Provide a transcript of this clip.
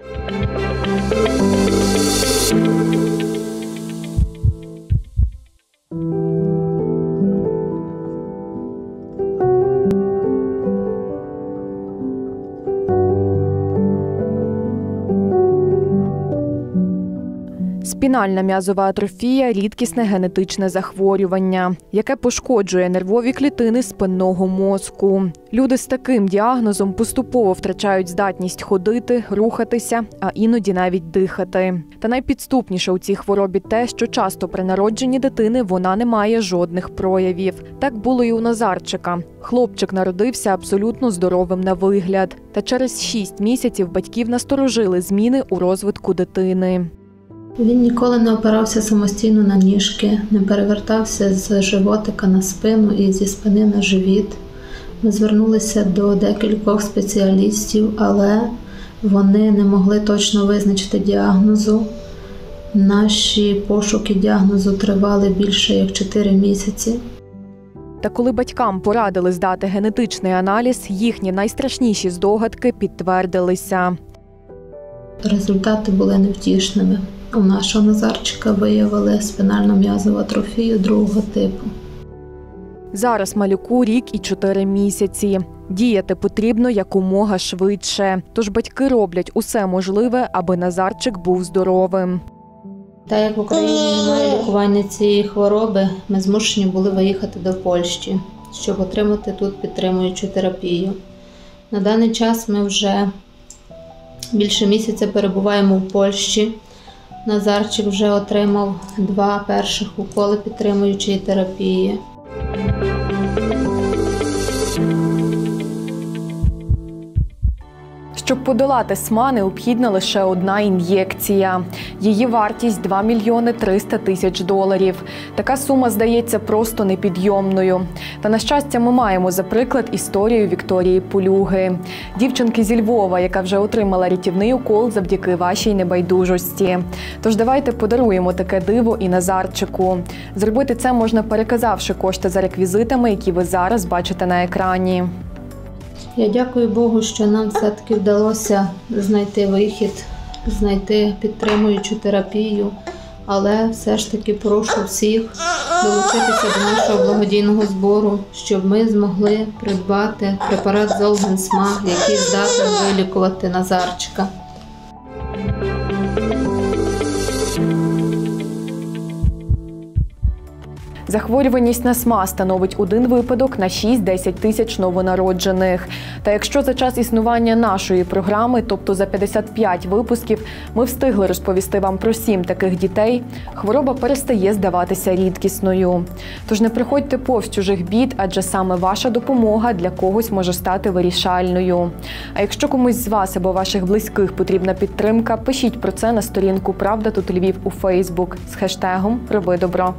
Música Спінальна м'язова атрофія рідкісне генетичне захворювання, яке пошкоджує нервові клітини спинного мозку. Люди з таким діагнозом поступово втрачають здатність ходити, рухатися, а іноді навіть дихати. Та найпідступніше у цій хворобі те, що часто при народженні дитини вона не має жодних проявів. Так було і у Назарчика. Хлопчик народився абсолютно здоровим на вигляд. Та через шість місяців батьків насторожили зміни у розвитку дитини. Він ніколи не опирався самостійно на ніжки, не перевертався з животика на спину і зі спини на живіт. Ми звернулися до декількох спеціалістів, але вони не могли точно визначити діагнозу. Наші пошуки діагнозу тривали більше як 4 місяці. Та коли батькам порадили здати генетичний аналіз, їхні найстрашніші здогадки підтвердилися. Результати були невтішними. У нашого Назарчика виявили спинальну м'язову атрофію другого типу. Зараз малюку рік і чотири місяці. Діяти потрібно якомога швидше. Тож батьки роблять усе можливе, аби Назарчик був здоровим. Та як в Україні немає лікування цієї хвороби, ми змушені були виїхати до Польщі, щоб отримати тут підтримуючу терапію. На даний час ми вже більше місяця перебуваємо в Польщі. Назарчик вже отримав два перших уколи підтримуючої терапії. Щоб подолати СМА, необхідна лише одна ін'єкція. Її вартість 2 мільйони 300 тисяч доларів. Така сума здається просто непідйомною. Та на щастя, ми маємо за приклад історію Вікторії Полюги, дівчинки зі Львова, яка вже отримала рятівний укол завдяки вашій небайдужості. Тож давайте подаруємо таке диво і Назарчику. Зробити це можна переказавши кошти за реквізитами, які ви зараз бачите на екрані. Я дякую Богу, що нам все-таки вдалося знайти вихід, знайти підтримуючу терапію. Але все ж таки прошу всіх долучитися до нашого благодійного збору, щоб ми змогли придбати препарат Золгенсма, який здатний вилікувати Назарчика. Захворюваність на СМА становить один випадок на 6-10 тисяч новонароджених. Та якщо за час існування нашої програми, тобто за 55 випусків, ми встигли розповісти вам про сім таких дітей, хвороба перестає здаватися рідкісною. Тож не приходьте повз чужих бід, адже саме ваша допомога для когось може стати вирішальною. А якщо комусь з вас або ваших близьких потрібна підтримка, пишіть про це на сторінку Правда тут Львів у Фейсбук з хештегом Роби добро.